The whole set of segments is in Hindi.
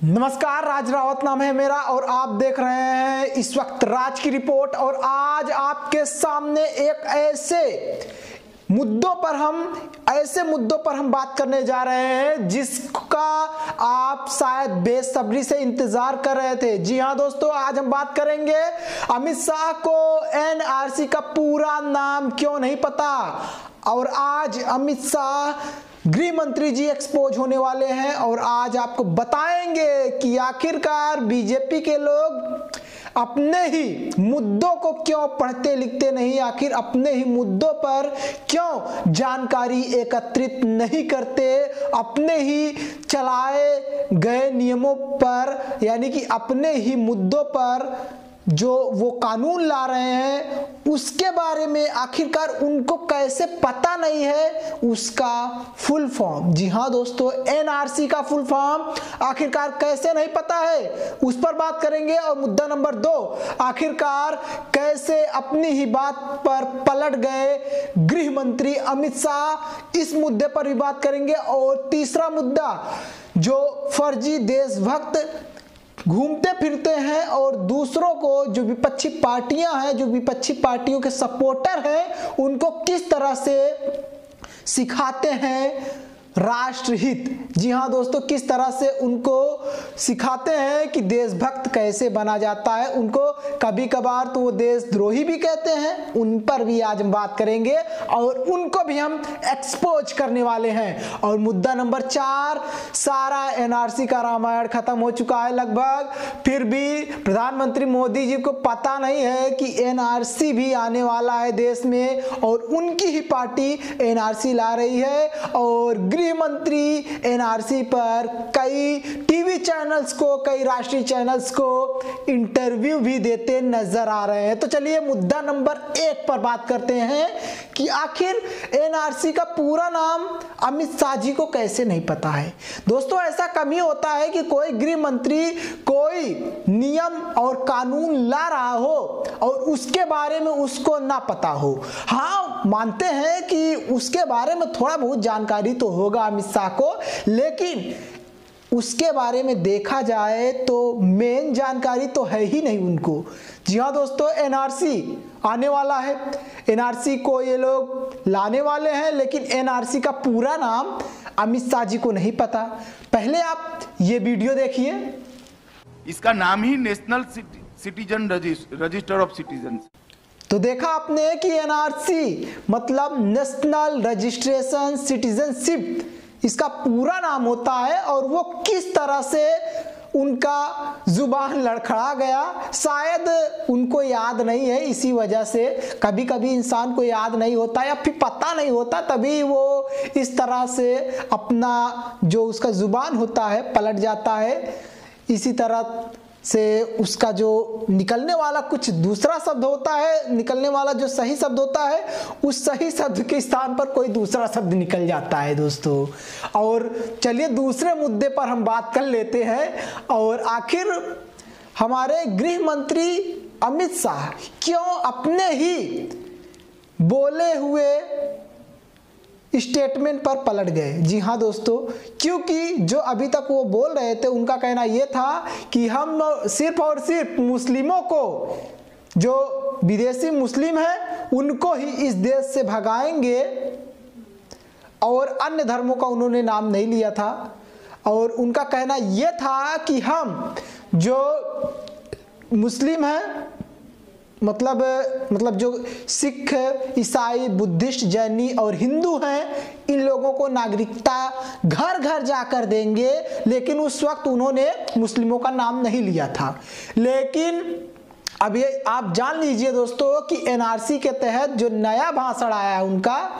नमस्कार, राज रावत नाम है मेरा, और आप देख रहे हैं इस वक्त राज की रिपोर्ट, और आज आपके सामने एक ऐसे मुद्दों पर हम, ऐसे मुद्दों पर हम बात करने जा रहे हैं, जिसका आप शायद बेसब्री से इंतज़ार कर रहे थे। जी हाँ दोस्तों, आज हम बात करेंगे अमित शाह को एनआरसी का पूरा नाम क्यों नहीं पता? और आज अमित शाह गृह मंत्री जी एक्सपोज होने वाले हैं और आज आपको बताएँगे कि आखिरकार बीजेपी के लोग अपने ही मुद्दों को क्यों पढ़ते लिखते नहीं, आखिर अपने ही मुद्दों पर क्यों जानकारी एकत्रित नहीं करते, अपने ही चलाए गए नियमों पर, यानी कि अपने ही मुद्दों पर जो वो कानून ला रहे हैं, उसके बारे में आखिरकार उनको कैसे पता नहीं है, उसका फुल फॉर्म। जी हाँ दोस्तों, एनआरसी का फुल फॉर्म आखिरकार कैसे नहीं पता है? उस पर बात करेंगे और मुद्दा नंबर दो, आखिरकार कैसे अपनी ही बात पर पलट गए गृह मंत्री अमित शाह? इस मुद्दे पर भी बात करेंगे। और तीसरा मुद्दा, जो फर्जी देशभक्त घूमते फिरते हैं और दूसरों को जो विपक्षी पार्टियाँ हैं, जो विपक्षी पार्टियों के सपोर्टर हैं, उनको किस तरह से सिखाते हैं? राष्ट्रहित। जी हाँ दोस्तों, किस तरह से उनको सिखाते हैं कि देशभक्त कैसे बना जाता है, उनको कभी कभार तो वो देशद्रोही भी कहते हैं, उन पर भी आज हम बात करेंगे और उनको भी हम एक्सपोज करने वाले हैं। और मुद्दा नंबर चार, सारा एनआरसी का रामायण खत्म हो चुका है लगभग। फिर भी प्रधानमंत्री मोदी जी को पता नहीं है कि एनआरसी भी आने वाला है देश में और उनकी ही पार्टी एनआरसी ला रही है और गृह मंत्री एनआरसी पर कई टीवी चैनल्स को, कई राष्ट्रीय चैनल्स को इंटरव्यू भी देते नज़र आ रहे हैं। तो चलिए मुद्दा नंबर एक पर बात करते हैं कि आखिर एनआरसी का पूरा नाम अमित शाह जी को कैसे नहीं पता है? दोस्तों, ऐसा कम ही होता है कि कोई गृह मंत्री कोई नियम और कानून ला रहा हो और उसके बारे में उसको ना पता हो। हाँ मानते हैं कि उसके बारे में थोड़ा बहुत जानकारी तो होगा। होगा अमित शाह को। लेकिन उसके बारे में देखा जाए तो मेन जानकारी तो है ही नहीं उनको। जी हाँ दोस्तों एनआरसी आने वाला है। एनआरसी को ये लोग लाने वाले हैं, लेकिन एनआरसी का पूरा नाम अमित शाह जी को नहीं पता। पहले आप ये वीडियो देखिए। इसका नाम ही national citizen register of citizen तो देखा आपने कि एनआरसी मतलब नेशनल रजिस्ट्रेशन सिटीजनशिप, इसका पूरा नाम होता है और वो किस तरह से उनका ज़ुबान लड़खड़ा गया, शायद उनको याद नहीं है इसी वजह से। कभी कभी इंसान को याद नहीं होता या फिर पता नहीं होता, तभी वो इस तरह से अपना जो उसका ज़ुबान होता है, पलट जाता है। इसी तरह से उसका जो निकलने वाला कुछ दूसरा शब्द होता है, निकलने वाला जो सही शब्द होता है, उस सही शब्द के स्थान पर कोई दूसरा शब्द निकल जाता है दोस्तों। और चलिए दूसरे मुद्दे पर हम बात कर लेते हैं। और आखिर हमारे गृह मंत्री अमित शाह क्यों अपने ही बोले हुए स्टेटमेंट पर पलट गए। जी हाँ दोस्तों, क्योंकि जो अभी तक वो बोल रहे थे, उनका कहना ये था कि हम सिर्फ़ और सिर्फ़ मुस्लिमों को, जो विदेशी मुस्लिम हैं, उनको ही इस देश से भगाएँगे और अन्य धर्मों का उन्होंने नाम नहीं लिया था। और उनका कहना यह था कि हम जो मुस्लिम हैं मतलब मतलब जो सिख, ईसाई, बुद्धिस्ट, जैनी और हिंदू हैं, इन लोगों को नागरिकता घर घर जाकर देंगे, लेकिन उस वक्त उन्होंने मुस्लिमों का नाम नहीं लिया था। लेकिन, अब ये आप जान लीजिए दोस्तों कि एनआरसी के तहत जो नया भाषण आया है उनका,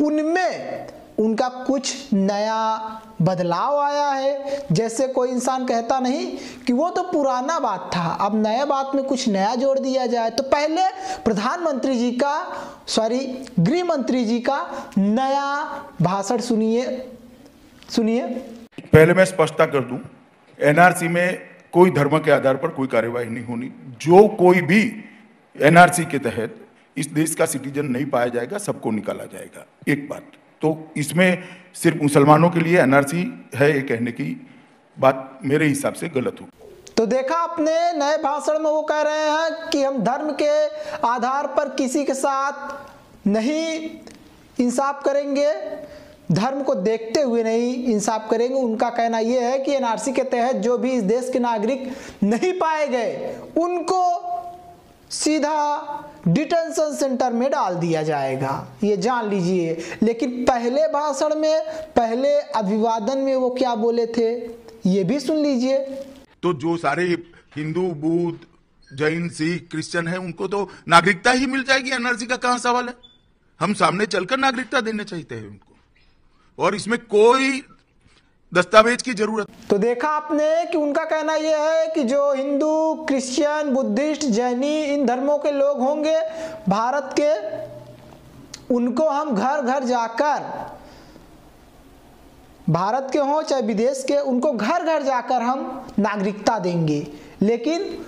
उनमें उनका कुछ नया बदलाव आया है। जैसे कोई इंसान कहता नहीं कि वो तो पुराना बात था, अब नया बात में कुछ नया जोड़ दिया जाए। तो पहले प्रधानमंत्री जी का, सॉरी गृह मंत्री जी का नया भाषण सुनिए सुनिए। पहले मैं स्पष्टता कर दूँ, एनआरसी में कोई धर्म के आधार पर कोई कार्यवाही नहीं होनी। जो कोई भी एनआरसी के तहत इस देश का सिटीजन नहीं पाया जाएगा, सबको निकाला जाएगा। एक बात। तो इसमें सिर्फ़ मुसलमानों के लिए एनआरसी है ये कहने की बात मेरे हिसाब से गलत होगी तो देखा आपने, नए भाषण में वो कह रहे हैं कि हम धर्म के आधार पर किसी के साथ नहीं इंसाफ करेंगे, धर्म को देखते हुए नहीं इंसाफ करेंगे। उनका कहना यह है कि एनआरसी के तहत जो भी इस देश के नागरिक नहीं पाए गए, उनको सीधा डिटेंशन सेंटर में डाल दिया जाएगा। ये जान लीजिए। लेकिन पहले भाषण में, पहले अभिवादन में वो क्या बोले थे, ये भी सुन लीजिए। तो जो सारे हिंदू, बुद्ध, जैन, सिख, क्रिश्चियन है, उनको तो नागरिकता ही मिल जाएगी। एनआरसी का कहाँ सवाल है? हम सामने चलकर नागरिकता देने चाहते हैं उनको। और इसमें कोई दस्तावेज़ की ज़रूरत। तो देखा आपने कि उनका कहना यह है कि जो हिंदू, क्रिश्चियन, बुद्धिस्ट, जैनी, इन धर्मों के लोग होंगे, भारत के, उनको हम घर घर जाकर, भारत के हों, चाहे विदेश के, उनको घर घर जाकर हम नागरिकता देंगे। लेकिन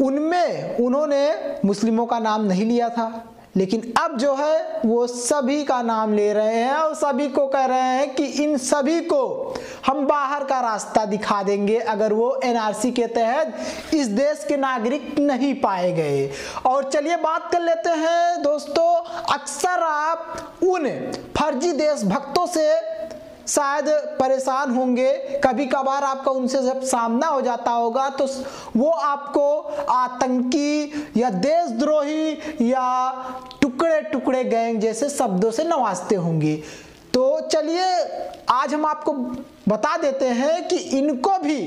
उनमें उन्होंने मुस्लिमों का नाम नहीं लिया था। लेकिन अब जो है, वो सभी का नाम ले रहे हैं और सभी को कह रहे हैं कि इन सभी को हम बाहर का रास्ता दिखा देंगे अगर वो एनआरसी के तहत इस देश के नागरिक नहीं पाए गए। और चलिए बात कर लेते हैं दोस्तों, अक्सर आप उन फर्जी देशभक्तों से शायद परेशान होंगे। कभी कभार आपका उनसे जब सामना हो जाता होगा तो वो आपको आतंकी या देशद्रोही या टुकड़े टुकड़े गैंग जैसे शब्दों से नवाजते होंगे। तो चलिए, आज हम आपको बता देते हैं कि इनको भी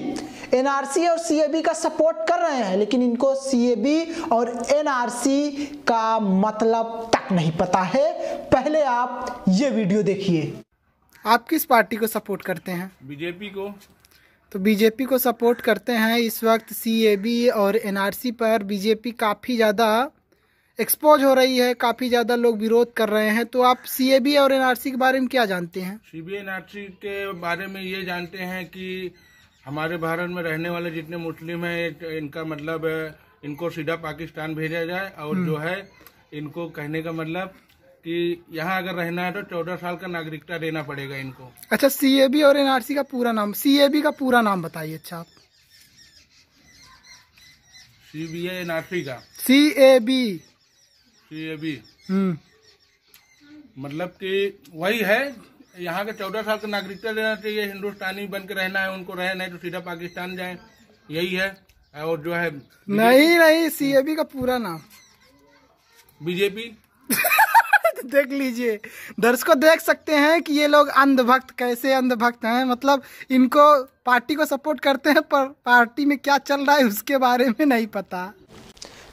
एनआरसी और सीएबी का सपोर्ट कर रहे हैं, लेकिन इनको सीएबी और एनआरसी का मतलब तक नहीं पता है। पहले आप ये वीडियो देखिए। आप किस पार्टी को सपोर्ट करते हैं? बीजेपी को। तो बीजेपी को सपोर्ट करते हैं इस वक्त सीएबी और एनआरसी पर। बीजेपी काफ़ी ज़्यादा एक्सपोज हो रही है काफ़ी ज़्यादा लोग विरोध कर रहे हैं। तो आप सीएबी और एनआरसी के बारे में क्या जानते हैं? सी बी सीबीएनआरसी के बारे में ये जानते हैं कि हमारे भारत में रहने वाले जितने मुस्लिम हैं इनका मतलब इनको सीधा पाकिस्तान भेजा जाए और जो है इनको कहने का मतलब कि यहाँ अगर रहना है तो चौदह साल का नागरिकता देना पड़ेगा इनको। अच्छा सीएबी और एनआरसी का पूरा नाम सीएबी का पूरा नाम बताइए अच्छा आप। सी सीबीए एनआरसी का? सी A B C A B मतलब कि वही है यहाँ के चौदह साल का नागरिकता देना चाहिए हिंदुस्तानी बन के रहना है उनको रहना नहीं तो सीधा पाकिस्तान जाए यही है और जो है नहीं नहीं सीएबी का पूरा नाम। बीजेपी देख लीजिए। दर्शकों, देख सकते हैं कि ये लोग अंधभक्त, कैसे अंधभक्त हैं। मतलब इनको पार्टी को सपोर्ट करते हैं, पर पार्टी में क्या चल रहा है उसके बारे में नहीं पता।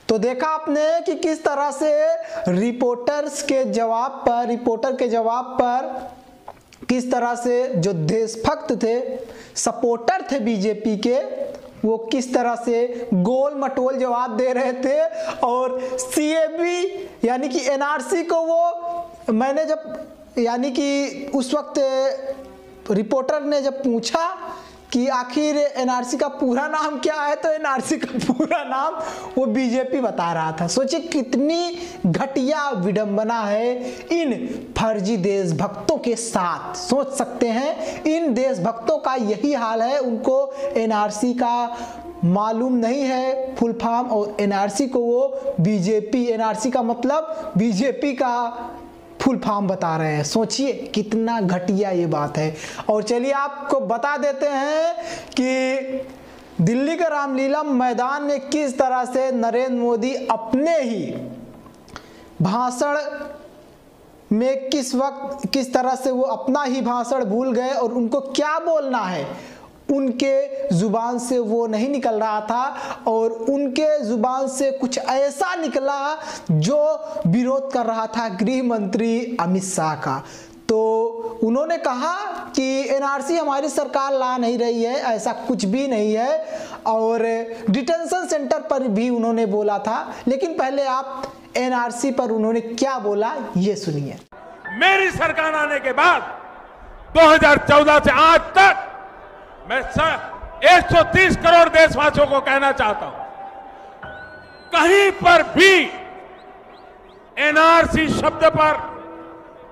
तो देखा आपने कि किस तरह से रिपोर्टर्स के जवाब पर, रिपोर्टर के जवाब पर किस तरह से जो देशभक्त थे, सपोर्टर थे बीजेपी के, वो किस तरह से गोल मटोल जवाब दे रहे थे और सीएबी, यानी कि एनआरसी को वो मैंने जब, यानी कि उस वक्त रिपोर्टर ने जब पूछा कि आखिर एनआरसी का पूरा नाम क्या है तो एनआरसी का पूरा नाम वो बीजेपी बता रहा था। सोचिए कितनी घटिया विडंबना है इन फर्जी देशभक्तों के साथ। सोच सकते हैं, इन देशभक्तों का यही हाल है, उनको एनआरसी का मालूम नहीं है फुल फॉर्म, और एनआरसी को वो बीजेपी, एनआरसी का मतलब बीजेपी का फुल फॉर्म बता रहे हैं। सोचिए कितना घटिया ये बात है। और चलिए आपको बता देते हैं कि दिल्ली के रामलीला मैदान में किस तरह से नरेंद्र मोदी अपने ही भाषण में किस वक्त, किस तरह से वो अपना ही भाषण भूल गए और उनको क्या बोलना है। उनके ज़ुबान से वो नहीं निकल रहा था और उनके ज़ुबान से कुछ ऐसा निकला जो विरोध कर रहा था गृह मंत्री अमित शाह का। तो उन्होंने कहा कि एनआरसी हमारी सरकार ला नहीं रही है, ऐसा कुछ भी नहीं है और डिटेंशन सेंटर पर भी उन्होंने बोला था। लेकिन पहले आप एनआरसी पर उन्होंने क्या बोला, ये सुनिए। मेरी सरकार आने के बाद 2014 से आज तक मैं 130 करोड़ देशवासियों को कहना चाहता हूँ। कहीं पर भी एनआरसी शब्द पर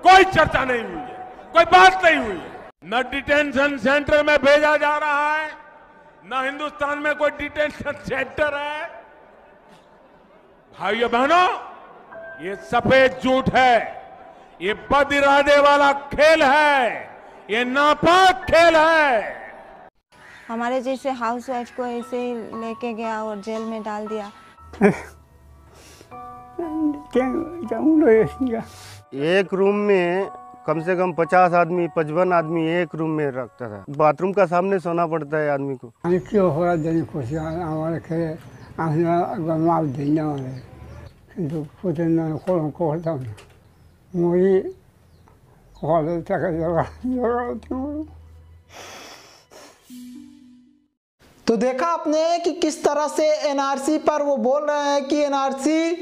कोई चर्चा नहीं हुई है, कोई बात नहीं हुई है। न डिटेंशन सेंटर में भेजा जा रहा है, न हिंदुस्तान में कोई डिटेंशन सेंटर है। भाइयों बहनों, ये सफ़ेद झूठ है, ये बद इरादे वाला खेल है, ये नापाक खेल है। हमारे जैसे हाउस वाइफ को ऐसे ही लेके गया और जेल में डाल दिया। एक रूम में कम से कम पचास आदमी पचपन आदमी एक रूम में रखता था। बाथरूम का सामने सोना पड़ता है आदमी को। क्यों हो रहा देने कोशिश हमारे खेले माफ़ तो खुद कोलों मुझे तो देखा आपने कि किस तरह से एनआरसी पर वो बोल रहे हैं कि एनआरसी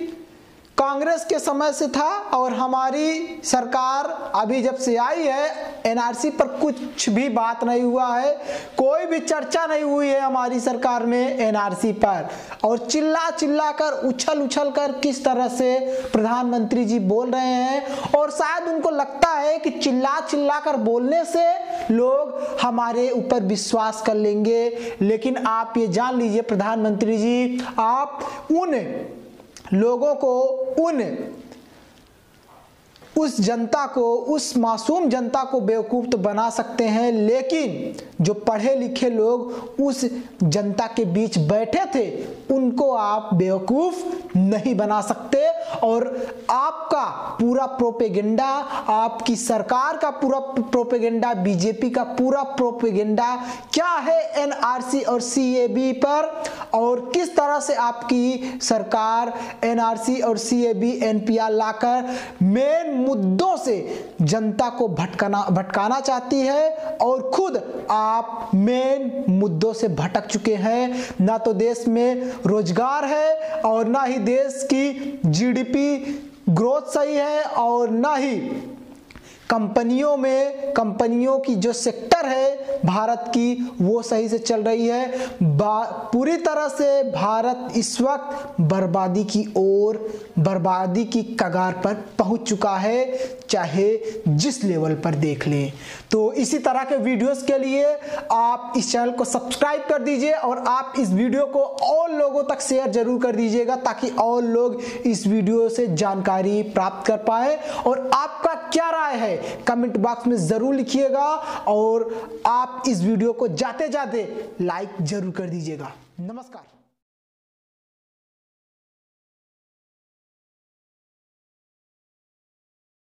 कांग्रेस के समय से था और हमारी सरकार अभी जब से आई है, एनआरसी पर कुछ भी बात नहीं हुआ है, कोई भी चर्चा नहीं हुई है हमारी सरकार में एनआरसी पर। और चिल्ला चिल्ला कर, उछल उछल कर किस तरह से प्रधानमंत्री जी बोल रहे हैं, और शायद उनको लगता है कि चिल्ला चिल्ला कर बोलने से लोग हमारे ऊपर विश्वास कर लेंगे। लेकिन आप ये जान लीजिए, प्रधानमंत्री जी, आप उन लोगों को उन उस जनता को, उस मासूम जनता को बेवकूफ़ तो बना सकते हैं, लेकिन जो पढ़े लिखे लोग उस जनता के बीच बैठे थे, उनको आप बेवकूफ़ नहीं बना सकते और आपका पूरा प्रोपेगेंडा, आपकी सरकार का पूरा प्रोपेगेंडा, बीजेपी का पूरा प्रोपेगेंडा क्या है एनआरसी और सीएबी पर? और किस तरह से आपकी सरकार एनआरसी और सीएबी, एनपीआर लाकर मेन मुद्दों से जनता को भटकाना भटकाना चाहती है और खुद आप मेन मुद्दों से भटक चुके हैं। ना तो देश में रोज़गार है और ना ही देश की जीडीपी ग्रोथ सही है और ना ही कंपनियों में, कंपनियों की जो सेक्टर है भारत की, वो सही से चल रही है। पूरी तरह से भारत इस वक्त बर्बादी की ओर, बर्बादी की कगार पर पहुँच चुका है, चाहे जिस लेवल पर देख लें। तो इसी तरह के वीडियोस के लिए आप इस चैनल को सब्सक्राइब कर दीजिए और आप इस वीडियो को और लोगों तक शेयर ज़रूर कर दीजिएगा ताकि और लोग इस वीडियो से जानकारी प्राप्त कर पाए। और आपका क्या राय है? कमेंट बॉक्स में ज़रूर लिखिएगा और आप इस वीडियो को जाते जाते लाइक ज़रूर कर दीजिएगा। नमस्कार।